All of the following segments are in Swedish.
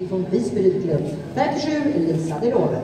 Ifrån Visby ridklubb. 57, Lisa Delore.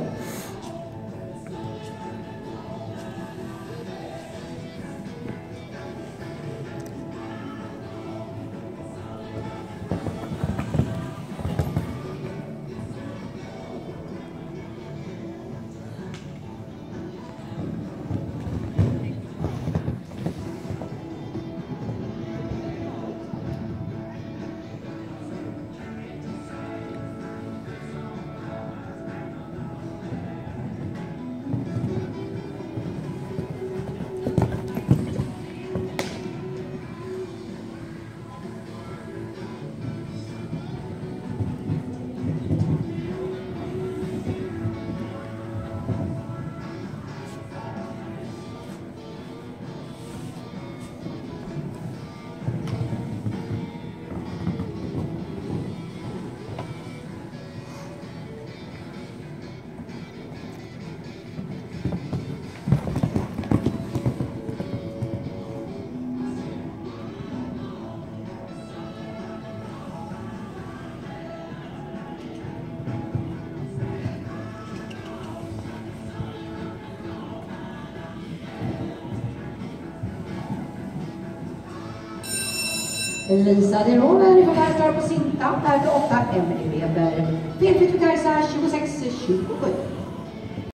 Lisa Delore är på väg på Sinta, där till 8 Emelie Weber. Felfritt för Kajsa 26 27.